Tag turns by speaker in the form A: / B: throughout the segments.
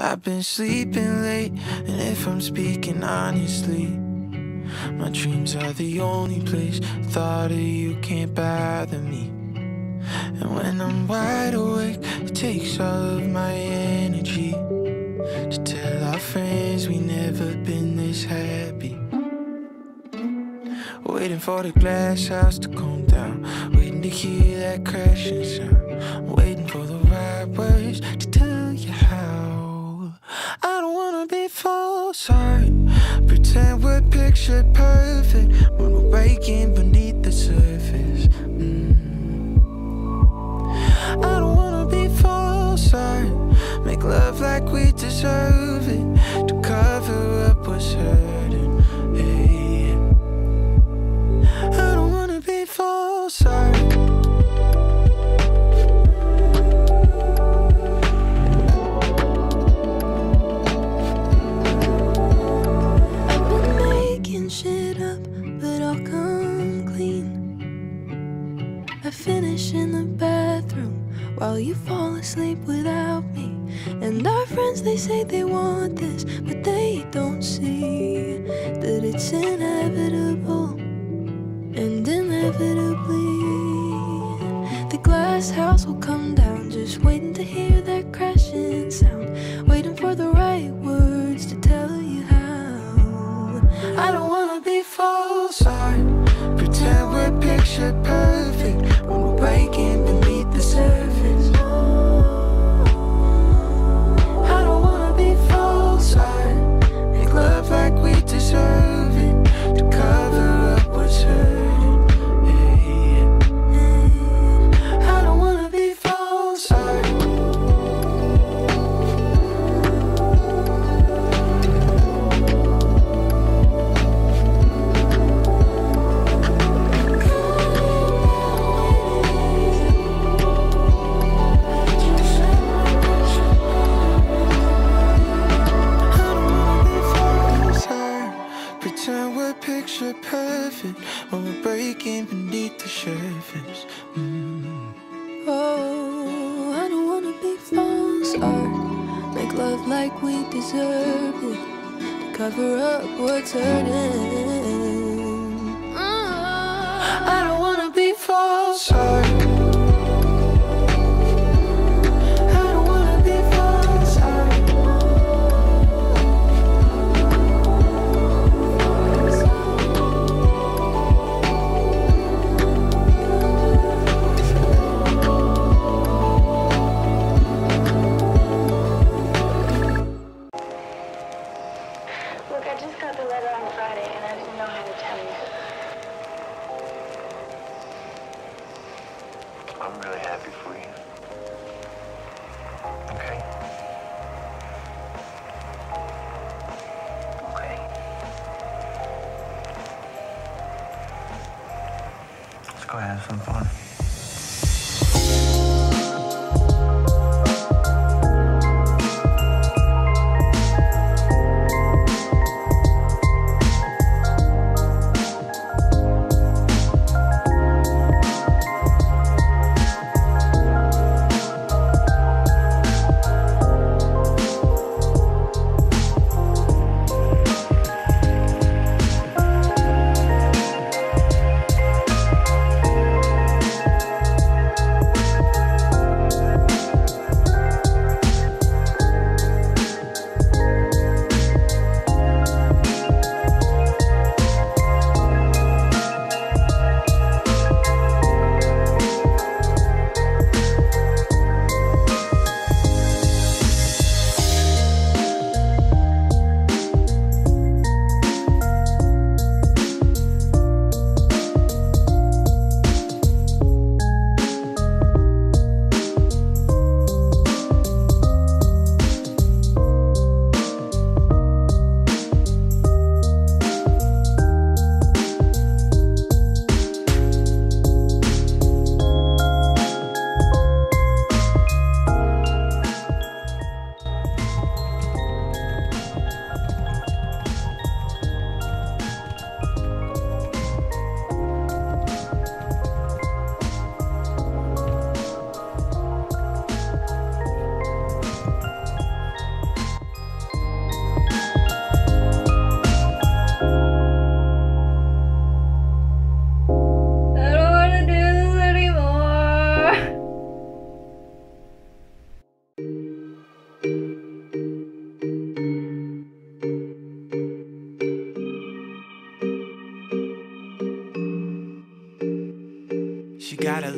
A: I've been sleeping late, and if I'm speaking honestly, my dreams are the only place. Thought of you can't bother me. And when I'm wide awake, it takes all of my energy to tell our friends we never been this happy. Waiting for the glass house to calm down, waiting to hear that crashing sound, waiting for the right words to tell you how. I don't wanna be I pretend we're picture perfect when we're breaking beneath the surface.
B: While you fall asleep without me. And our friends, they say they want this, but they don't see that it's inevitable. And inevitably, the glass house will come down. Just waiting to hear that crashing sound. Waiting for the right words to tell you how.
A: I don't wanna be false. I pretend we're picture perfect when we're breaking surface. Mm.
B: Oh, I don't wanna be false art. Make love like we deserve it. To cover up what's hurting.
C: I'm really happy for you. Okay? Okay. Let's go have some fun.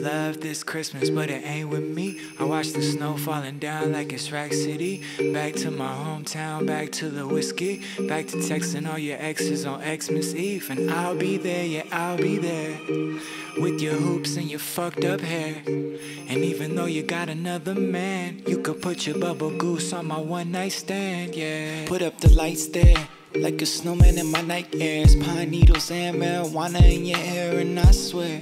D: Love this Christmas, but it ain't with me. I watch the snow falling down like it's Rack City. Back to my hometown, back to the whiskey. Back to texting all your exes on Xmas Eve. And I'll be there, yeah, I'll be there. With your hoops and your fucked up hair. And even though you got another man, you could put your bubble goose on my one night stand, yeah. Put up the lights there. Like a snowman in my night airs, pine needles and marijuana in your hair, and I swear.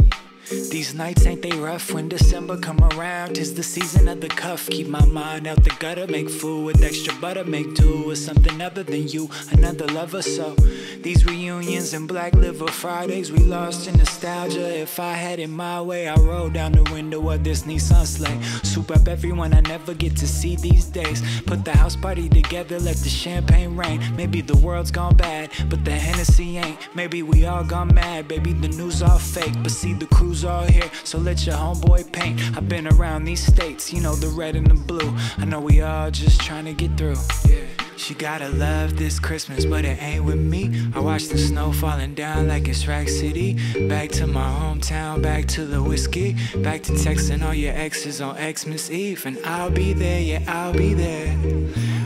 D: These nights ain't they rough when December come around. Tis the season of the cuff. Keep my mind out the gutter. Make food with extra butter. Make do with something other than you. Another lover. So these reunions and Black Liver Fridays, we lost in nostalgia. If I had it my way, I roll down the window of this Nissan sleigh. Soup up everyone I never get to see these days. Put the house party together. Let the champagne rain. Maybe the world's gone bad, but the Hennessy ain't. Maybe we all gone mad. Baby, the news all fake. But see the cruise all here, so let your homeboy paint. I've been around these states, you know, the red and the blue. I know we all just trying to get through. Yeah. She gotta love this Christmas, but it ain't with me. I watch the snow falling down like it's Rack City. Back to my hometown, back to the whiskey. Back to texting all your exes on Xmas Eve. And I'll be there, yeah, I'll be there.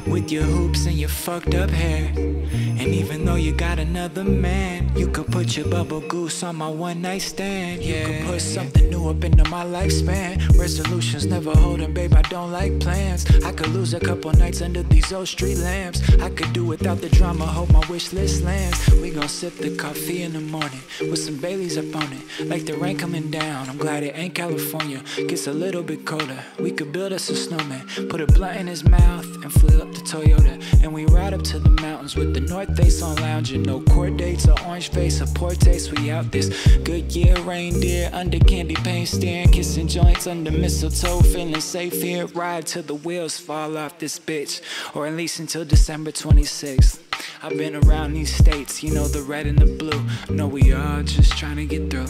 D: With your hoops and your fucked up hair. And even though you got another man, you could put your bubble goose on my one night stand. You could put something new up into my lifespan. Resolutions never holding, babe, I don't like plans. I could lose a couple nights under these old street lamps. I could do without the drama, hope my wish list lands. We gon' sip the coffee in the morning with some Baileys up on it. Like the rain coming down, I'm glad it ain't California. Gets a little bit colder. We could build us a snowman, put a blunt in his mouth, and fill the Toyota. And we ride up to the mountains with the North Face on lounging. No court dates or orange face or poor taste. We out this good year reindeer under candy paint, staring, kissing joints under mistletoe, feeling safe here. Ride till the wheels fall off this bitch, or at least until December 26th. I've been around these states, you know, the red and the blue. Know we all just trying to get through.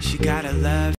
D: She gotta love.